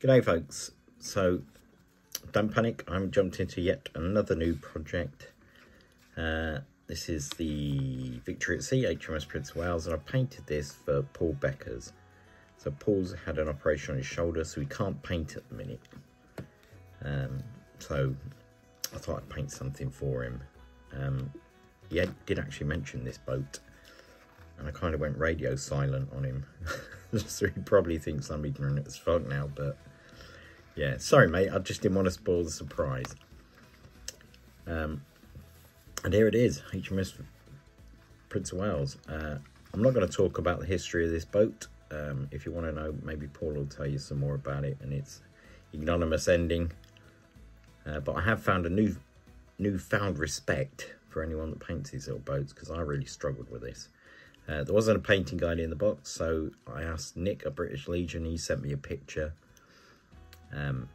G'day folks. So don't panic, I'm jumped into yet another new project. Uh, this is the Victory at Sea HMS Prince of Wales and I painted this for Paul Beccas. So Paul's had an operation on his shoulder so he can't paint at the minute. Um, so I thought I'd paint something for him. Um, he did actually mention this boat and I kind of went radio silent on him. so he probably thinks I'm ignorant as fuck now, but yeah, sorry, mate. I just didn't want to spoil the surprise. Um, and here it is, HMS Prince of Wales. Uh, I'm not going to talk about the history of this boat. Um, if you want to know, maybe Paul will tell you some more about it and its ignominious ending. Uh, but I have found a new, newfound respect for anyone that paints these little boats because I really struggled with this. Uh, there wasn't a painting guide in the box, so I asked Nick at British Legion. He sent me a picture um,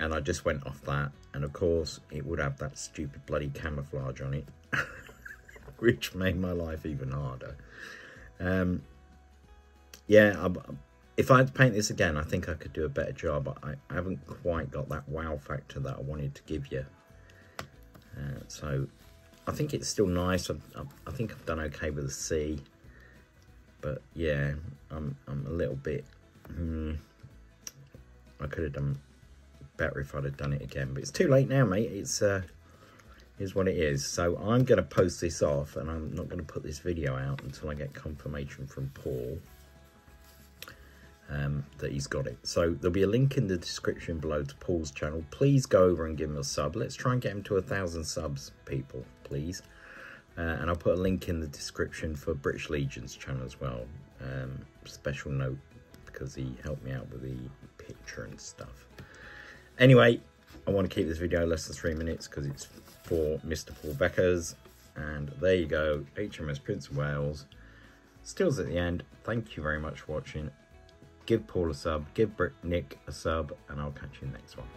and I just went off that. And of course, it would have that stupid bloody camouflage on it, which made my life even harder. Um, yeah, I, if I had to paint this again, I think I could do a better job. I, I haven't quite got that wow factor that I wanted to give you. Uh, so I think it's still nice. I, I, think I've done okay with the sea. But yeah, I'm, I'm a little bit... Hmm, I could have done better if I'd have done it again. But it's too late now, mate. It's uh, is what it is. So I'm going to post this off, and I'm not going to put this video out until I get confirmation from Paul um, that he's got it. So there'll be a link in the description below to Paul's channel. Please go over and give him a sub. Let's try and get him to a thousand subs, people, please. Uh, and I'll put a link in the description for British Legion's channel as well. Um, special note because he helped me out with the picture and stuff. Anyway, I want to keep this video less than three minutes because it's for Mr. Paul Beccas. And there you go, HMS Prince of Wales. Stills at the end. Thank you very much for watching. Give Paul a sub, give Nick a sub, and I'll catch you next one.